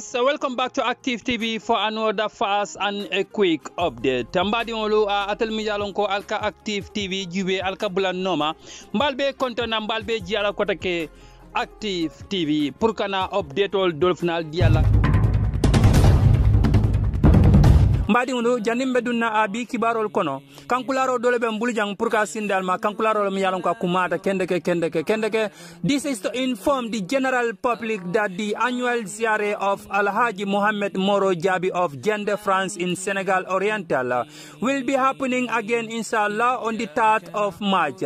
viewers, welcome back to Active TV for another fast and a quick update. Mbadi ngolu uh, atel mi ko alka Active TV jube alka bulan noma. Mbalbe kontona mbalbe jiala kotake Active TV pour kana update ol dolfinal diala. Mbaɗiŋolu jannin be dunna kibarol kono. Kankularo dole ɓe mbulu jang pour ka sindal ma kankularol mi yalon ka kumata kendeke kendeke kendeke. This is to inform the general public that the annual ziare of alhaji mohammed moro jabi of gende france in senegal oriental will be happening again inshallah on the 3rd of march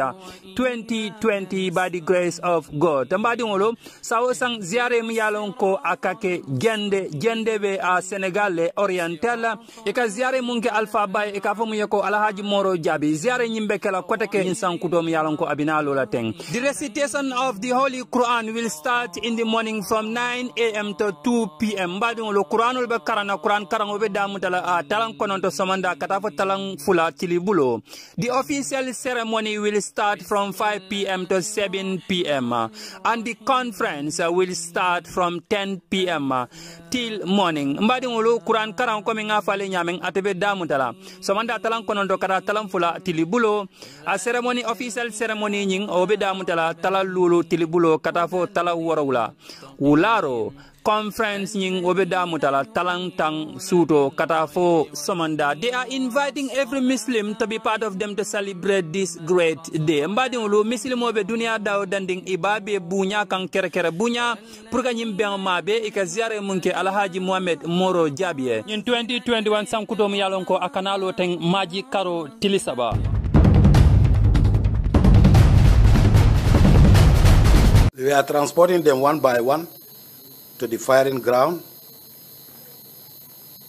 2020 by the grace of god. Mbaɗiŋolu sawo sang ziare mi yalon ko akake gende gende ɓe a senegal oriental e ka ziyare mun ke alpha bay e ka fo alhaji moro jabi. Ziyare nyimbe kala kote ke insan kutom yalon ko abina lola teng. The recitation of the holy quran will start in the morning from 9 am to 2 pm mbadi ngolo quranul be karana quran karango be damu tala a talan konon to somanda kata fo talan fula tilibulo the official ceremony will start from 5 pm to 7 pm and the conference will start from 10 pm till morning. Mbadi ngolo quran karan ko mi ngafale ñamen atebe damutala somanda talan kononto kata talan fula tilibulo. A ceremony official ceremony ñing o be damutala tala lulu tilibulo kata fo tala worowula wularo conference ñing obeda mutala damutala talan tang suto kata fo somanda. They are inviting every muslim to be part of them to celebrate this great day. Mbadi lu muslim obe dunia daw danding ibabe bunya kan kere kere bunya pour ka ñim ben mabe e ka ziare munke alhaji mohammed moro jabie. Ñin 2021 sankuto mu yalon ko akanalo teng maji karo tilisaba. We are transporting them one by one to the firing ground.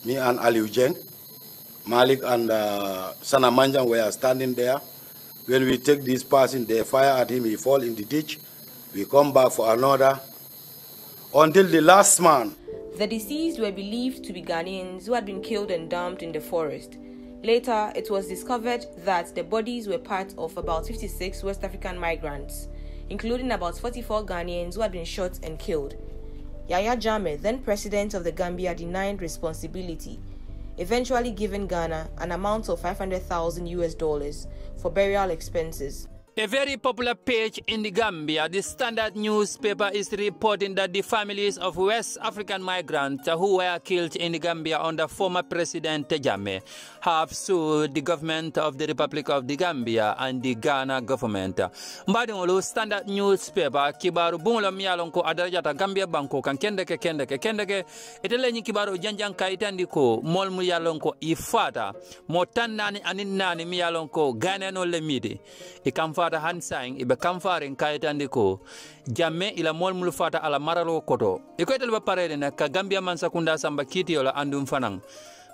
Me and Aliu Jeng, Malik and uh, Sana Manjang were standing there. When we take this person, they fire at him, he fall in the ditch. We come back for another until the last man. The deceased were believed to be Ghanaians who had been killed and dumped in the forest. Later, it was discovered that the bodies were part of about 56 West African migrants, including about 44 Ghanaians who had been shot and killed. Yaya Jammeh, then president of the Gambia, denied responsibility, eventually giving Ghana an amount of 500,000 US dollars for burial expenses. A very popular page in the Gambia, the Standard newspaper is reporting that the families of West African migrants who were killed in the Gambia under former President Jammeh have sued the government of the Republic of the Gambia and the Ghana government. Mbadingolo Standard newspaper kibaru bungula miyalon ko adarajata Gambia banko kan kendeke kendeke kendeke itele nyi kibaru janjan kaitandi ko mol mu yalon ko ifata mo tannani anin nani miyalon ko Ghana no le midi ikam fata han ibe Jammeh ila mol fata ala maralo koto ba ka gambia man sakunda samba andum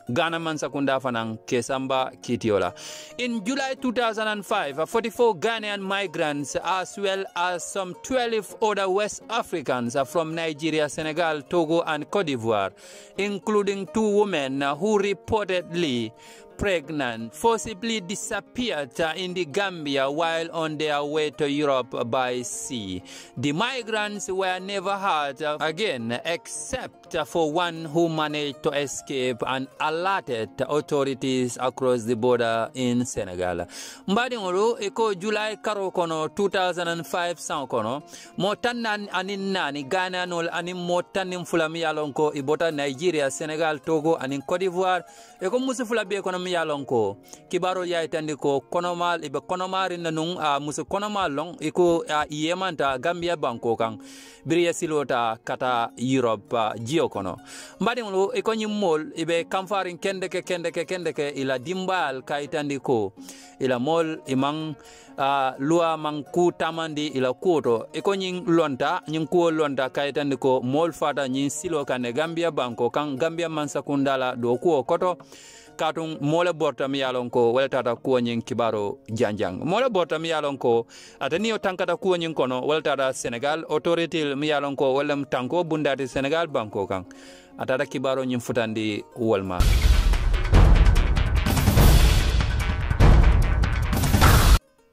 Ghana man sakunda fanan ke samba kitiola. In July 2005, 44 Ghanaian migrants as well as some 12 other West Africans from Nigeria, Senegal, Togo and Cote d'Ivoire, including two women who reportedly pregnant forcibly disappeared in the Gambia while on their way to Europe by sea. The migrants were never heard again except for one who managed to escape and alerted authorities across the border in Senegal. Mbadingolo eko July karo kono 2005 san kono mo tannan anin nani Ghana nol anin mo tannin fulami yalonko ibota Nigeria, Senegal, Togo anin Cote d'Ivoire eko musu fula be kono mi yalon ko. Kibaro yaytandi ko konomal ibe konomari na nun a musu konomal long iko a yemanta gambia banko kan biriya silota kata europe uh, jio kono. Mbadiŋolu iko ñimmol ibe kamfarin kendeke kendeke kendeke ila dimbal kayitandi ko. Ila mol imang uh, luwa man ku tamandi ila kuwo iko ñiŋ lonta ñiŋ kuwo lonta kayitandi ko mol fata ñiŋ silo kane gambia banko kan gambia mansakundala do kuwo koto katum mola borta mi yalon ko wala tata kuwo ñing kibaro janjang. Mola borta mi yalon ko ata niyo tankata kuwo kono wala tata senegal autorité mi yalon ko wala tanko bundati senegal banko kan atata kibaro nyin futandi wolma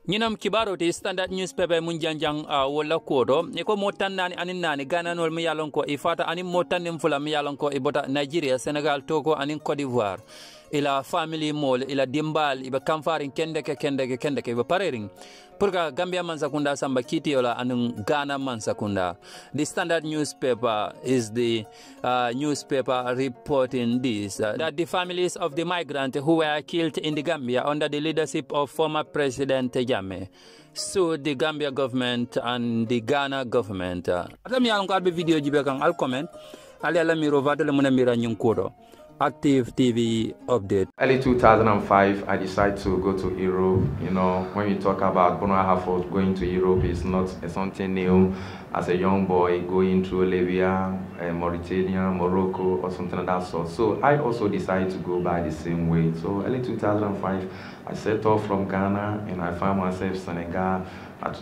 ñinam kibaro te standard newspaper mun janjang uh, wala kodo e ko mo tannani anin nani gananol mi yalon ko e fata anin mo tannin fula mi yalon ko e bota nigeria senegal togo anin cote d'ivoire ila family mol ila dimbal ibe kamfarin kendeke kendeke kendeke ibe parerin pour que gambia mansakunda samba kitiyola anun ghana mansakunda the standard newspaper is the uh, newspaper reporting this uh, that the families of the migrants who were killed in the gambia under the leadership of former president Jammeh sued the Gambia government and the Ghana government. Atam yalong kalbe video jibe kang al comment ali ala miro vadale muna mira kodo. Active TV update. Early 2005, I decided to go to Europe. You know, when we talk about Bono going to Europe, it's not something new. As a young boy, going through Libya, uh, Mauritania, Morocco, or something of that sort. So I also decided to go by the same way. So early 2005, I set off from Ghana and I found myself in Senegal. At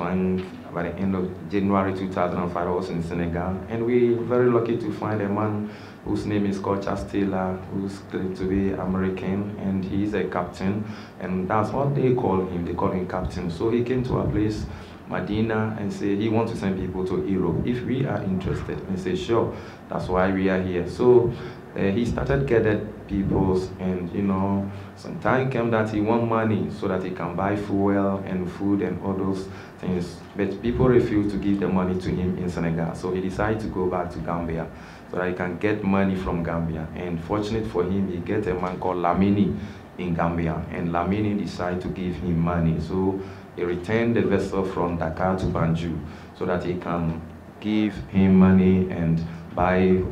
by the end of January 2005, I was in Senegal, and we were very lucky to find a man whose name is called Taylor, who's claimed to be American, and he's a captain, and that's what they call him. They call him captain. So he came to our place, Medina, and said he wants to send people to Europe if we are interested. And say sure, that's why we are here. So uh, he started getting people, and you know, some time came that he want money so that he can buy fuel and food and all those things. But people refused to give the money to him in Senegal, so he decided to go back to Gambia that he can get money from Gambia. And fortunate for him, he get a man called Lamini in Gambia, and Lamini decided to give him money. So he returned the vessel from Dakar to Banjul so that he can give him money and buy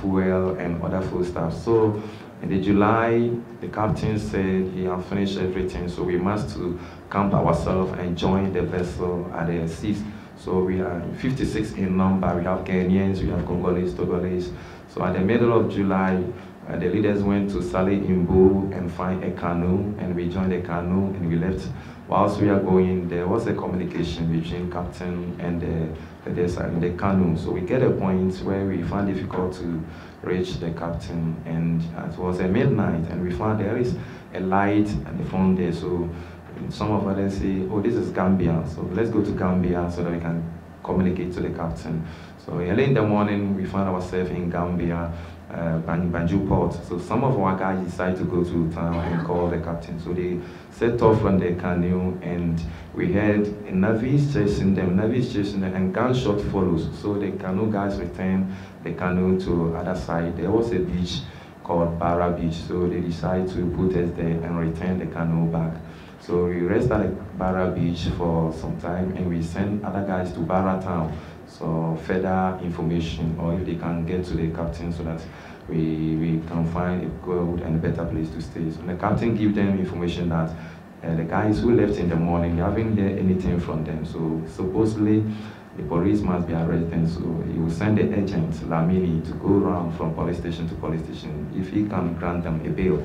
fuel and other food stuff. So in the July, the captain said he had finished everything, so we must to camp ourselves and join the vessel at the sea so we are 56 in number. We have Kenyans, we have Congolese, Togolese. So at the middle of July, uh, the leaders went to Saly Mbour and find a canoe, and we joined the canoe and we left. Whilst we are going, there was a communication between captain and the, the, the canoe. So we get a point where we found difficult to reach the captain, and it was a midnight, and we found there is a light and the phone there. So some of us say, oh, this is Gambia, so let's go to Gambia so that we can communicate to the captain. So early in the morning, we found ourselves in Gambia, uh, Banjul port. So some of our guys decided to go to town and call the captain. So they set off from the canoe and we had navies chasing them, navies chasing them, and gunshot follows. So the canoe guys returned the canoe to other side. There was a beach called Barra Beach. So they decided to put us there and return the canoe back. So we rested at Barra Beach for some time and we sent other guys to Barra Town. So further information or if they can get to the captain so that we, we can find a good and a better place to stay. So the captain give them information that uh, the guys who left in the morning, haven't heard anything from them. So supposedly the police must be arrested. So he will send the agent, Lamini, to go around from police station to police station if he can grant them a bail.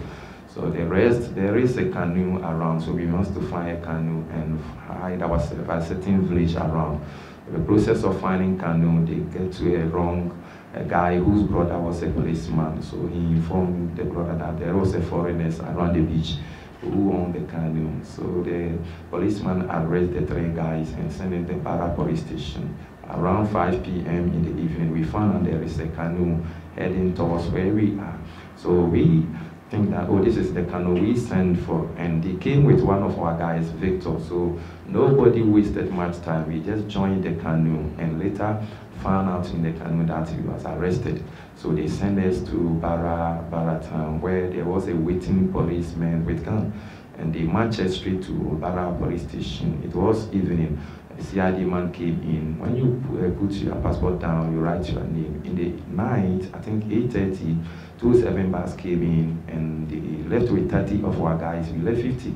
So the rest, there is a canoe around, so we must to find a canoe and hide ourselves at a certain village around. The process of finding canoe, they get to a wrong a guy whose brother was a policeman. So he informed the brother that there was a foreigner around the beach who owned the canoe. So the policeman arrested the three guys and sent them to the Barra police station. Around 5 p.m. in the evening, we found there is a canoe heading towards where we are. So we think that, oh, this is the canoe we sent for. And they came with one of our guys, Victor. So nobody wasted much time. We just joined the canoe and later found out in the canoe that he was arrested. So they sent us to Barra, Barra town where there was a waiting policeman with gun. And they marched straight to Barra police station. It was evening. The CID man came in. When you uh, put your passport down, you write your name. In the night, I think 8.30, two seven bars came in and they left with 30 of our guys. We left 50.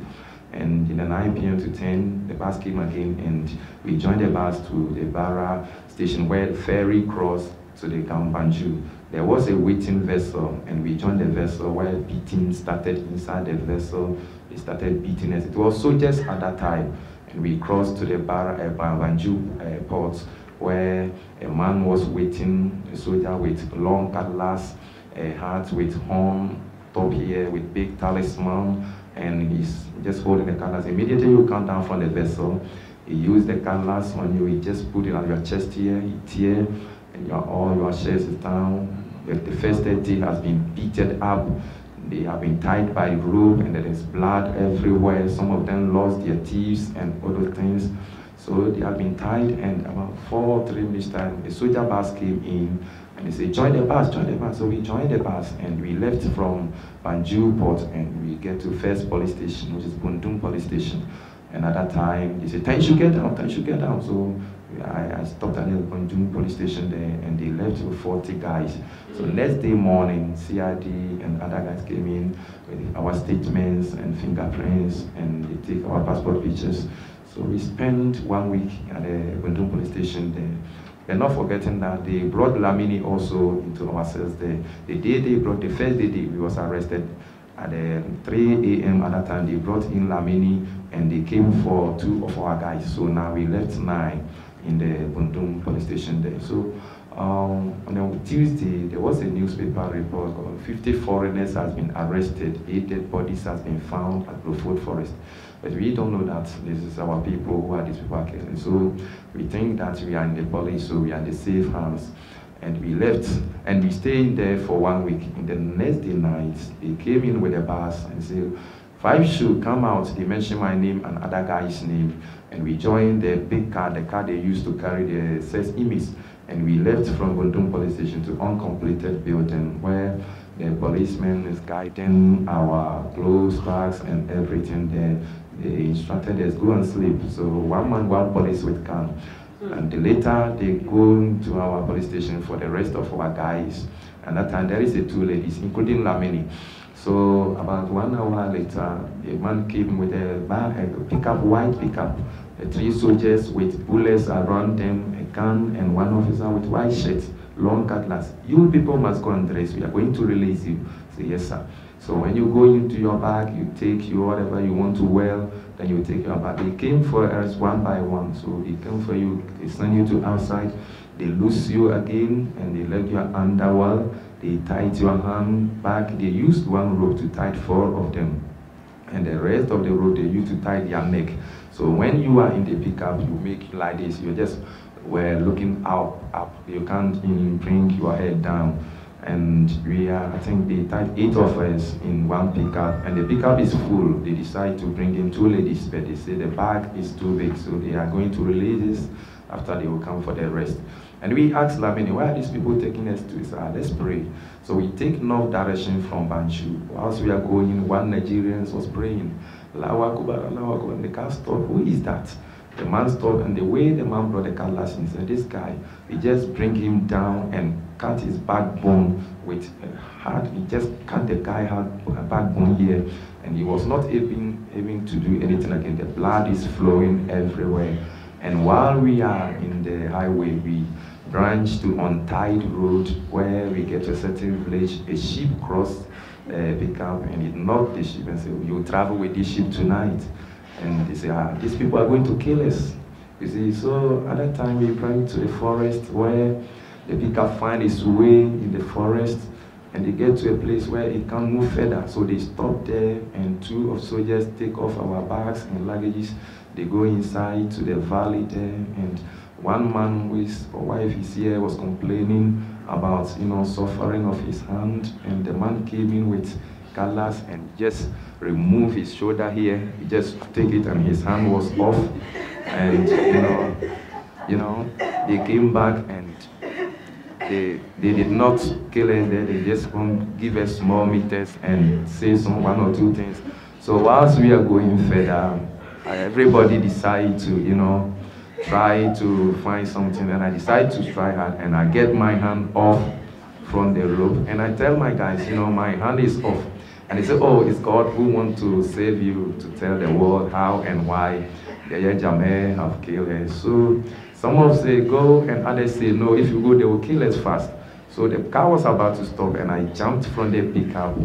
And in the 9 p.m. to 10, the bus came again and we joined the bus to the Barra station where the ferry crossed to the Gambanju. There was a waiting vessel and we joined the vessel where beating started inside the vessel. They started beating us. It was soldiers at that time. And we crossed to the Barra, uh, Banjul uh, port where a man was waiting, a soldier with long cutlass, a hat with horn, top here with big talisman, and he's just holding the cutlass. Immediately you come down from the vessel, he used the cutlass on you, he just put it on your chest here, he tear, and your, all your chest is down. The, the first 30 has been beaten up, they have been tied by rope, and there is blood everywhere. Some of them lost their teeth and other things. So they have been tied, and about four, or three minutes time, a soldier bus came in, and they said, join the bus, join the bus. So we joined the bus, and we left from Banjul port, and we get to first police station, which is Bundung police station. And at that time, they said, time should get down, time should get down. So I, I stopped at the Bundung police station there, and they left with 40 guys. So next day morning, CID and other guys came in with our statements and fingerprints, and they take our passport pictures. So we spent one week at the Bundung police station there. And not forgetting that they brought Lamini also into our cells there. The day they brought, the first day we was arrested at uh, 3 a.m. at that time, they brought in Lamini and they came for two of our guys. So now we left nine in the Bundung police station there. So um, on Tuesday, there was a newspaper report, 50 foreigners has been arrested, eight dead bodies has been found at Brufut Forest. But we don't know that this is our people who are these people are killing. So we think that we are in the police, so we are in the safe hands. And we left, and we stayed there for one week. In the next day night, they came in with a bus and said, five should come out. They mentioned my name and other guy's name. And we joined the big car, the car they used to carry the sex images. And we left from Bundung police station to uncompleted building where the policeman is guiding our clothes, bags, and everything there they instructed us go and sleep. So one man, one police would come. Hmm. And later they go to our police station for the rest of our guys. And that time there is a two ladies, including Lamini. So about one hour later, a man came with a, a pickup, white pickup, three soldiers with bullets around them, a gun, and one officer with white shirt, long cutlass. You people must go and dress. We are going to release you. Say yes, sir. So when you go into your bag, you take your whatever you want to wear, then you take your bag. They came for us one by one. So they came for you, they send you to outside, they loose you again, and they let your underwear, they tied your hand back. They used one rope to tie four of them. And the rest of the rope they used to tie their neck. So when you are in the pickup, you make like this, you just were looking up, up. You can't even bring your head down and we are, I think they tied eight of us in one pickup, and the pickup is full. They decide to bring in two ladies, but they say the bag is too big, so they are going to release this after they will come for the rest. And we asked Lamini, why are these people taking us to? He said, ah, let's pray. So we take north direction from Banjul. Whilst we are going, one Nigerian was praying, Lawa Kubar, Lawa Kubar, and the car stopped. Who is that? The man stopped, and the way the man brought the cutlass, he said, this guy, we just bring him down and cut his backbone with a hard, he just cut the guy hard backbone here, and he was not able, able to do anything again. The blood is flowing everywhere. And while we are in the highway, we branch to Untied Road where we get to a certain village, a sheep cross uh, pick up and it knocked the sheep and said, you travel with this sheep tonight. And they say, ah, these people are going to kill us. You see, so at that time we went to the forest where the pickup find its way in the forest and they get to a place where it can't move further. So they stop there and two of soldiers take off our bags and luggages. They go inside to the valley there and one man with a wife is here was complaining about you know suffering of his hand and the man came in with cutlass and just remove his shoulder here. He just take it and his hand was off. And you know, you know, they came back and they they did not kill us there, they just want give us small meters and say some one or two things. So whilst we are going further, everybody decide to, you know, try to find something and I decide to try hard and I get my hand off from the rope and I tell my guys, you know, my hand is off. And they say, oh, it's God who wants to save you, to tell the world how and why Yaya Jammeh have killed her. So some of say go and others say no, if you go they will kill us fast. So the car was about to stop and I jumped from the pickup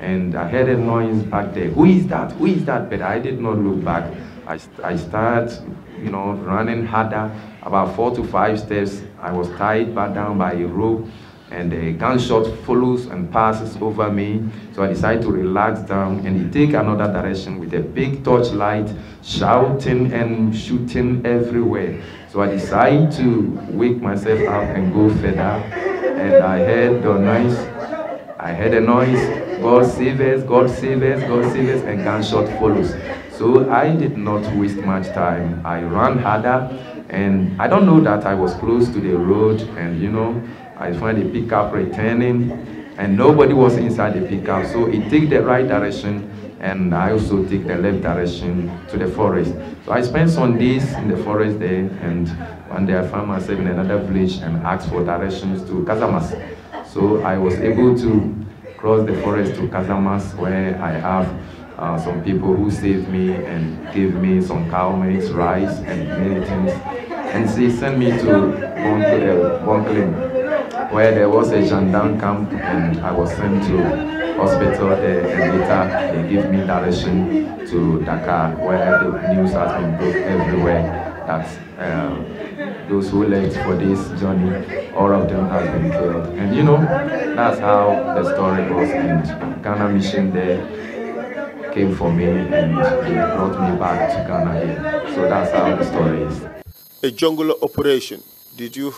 and I heard a noise back there. Who is that? Who is that? But I did not look back. I, I started, you know, running harder. About four to five steps, I was tied back down by a rope and a gunshot follows and passes over me. So I decide to relax down and he take another direction with a big torchlight, shouting and shooting everywhere. So I decide to wake myself up and go further. And I heard the noise. I heard a noise. God save us, God save us, God save us, and gunshot follows. So I did not waste much time. I ran harder, and I don't know that I was close to the road, and you know, I find the pickup returning, and nobody was inside the pickup. So it took the right direction, and I also take the left direction to the forest. So I spent some days in the forest there, and one day I found myself in another village and asked for directions to Casamance. So I was able to cross the forest to Casamance, where I have uh, some people who saved me and gave me some cow meat, rice, and many things. And they sent me to Bonkling, where there was a gendarme camp and I was sent to hospital there and later they gave me direction to Dakar where the news has been broke everywhere that uh, those who left for this journey, all of them have been killed. And you know, that's how the story was and Ghana mission there came for me and they brought me back to Ghana here. So that's how the story is. A jungle operation. Did you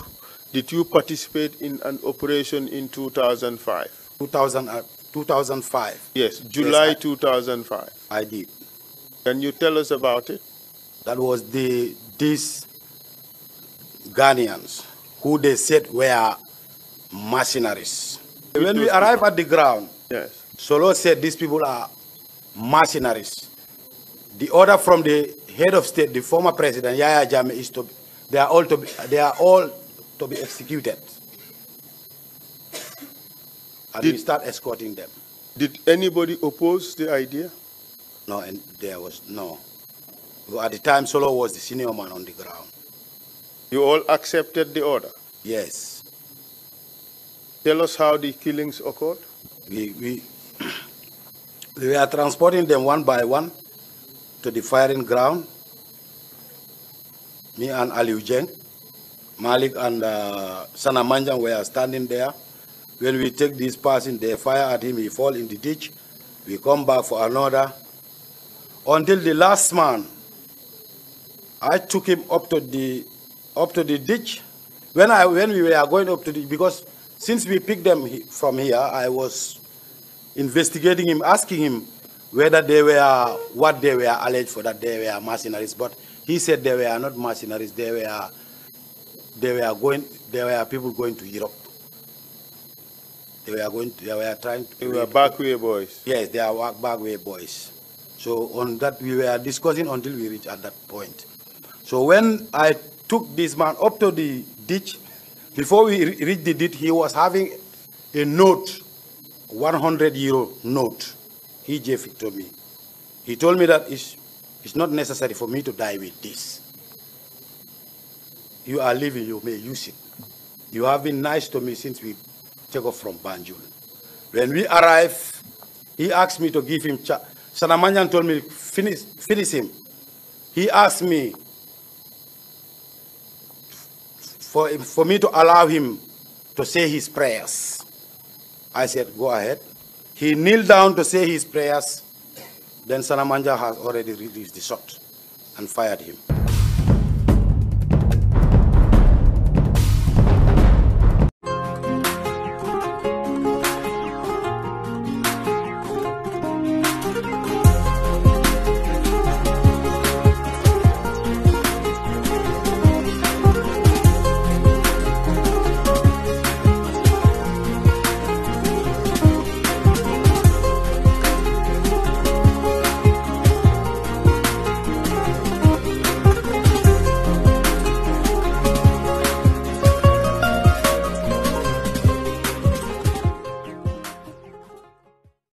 did you participate in an operation in 2005? 2000, uh, 2005. Yes, July Yes, I- 2005. I did. Can you tell us about it? That was the these Ghanaians who they said were mercenaries. When we arrived at the ground, Yes. Solo said these people are mercenaries. The order from the head of state, the former president Yahya Jammeh, is to they are all to be, they are all to be executed. And we start escorting them. Did anybody oppose the idea? No, and there was no. At the time, Solo was the senior man on the ground. You all accepted the order. Yes, Tell us how the killings occurred. we, we, we were transporting them one by one to the firing ground. Me and Aliu Jeng, Malik and uh, Sana Manjang were standing there. When we take this person, they fire at him, he fall in the ditch. We come back for another. Until the last man, I took him up to the up to the ditch. When I when we were going up to the because since we picked them from here, I was investigating him, asking him whether they were what they were alleged for that they were mercenaries. But he said they were not mercenaries. They were they were going. They were people going to Europe. They were going. To, they were trying. To, You were backway boys. Yes, they are back backway boys. So on that we were discussing until we reached at that point. So when I took this man up to the ditch, before we re- reached the ditch, he was having a note, 100 euro note. He gave it to me. He told me that it's, it's not necessary for me to die with this. You are living, you may use it. You have been nice to me since we take off from Banjul. When we arrived, he asked me to give him. Cha- Sana Manjang told me, finish, finish him. He asked me for, for me to allow him to say his prayers. I said, go ahead. He kneeled down to say his prayers. Then Sanamanja has already released the shot and fired him.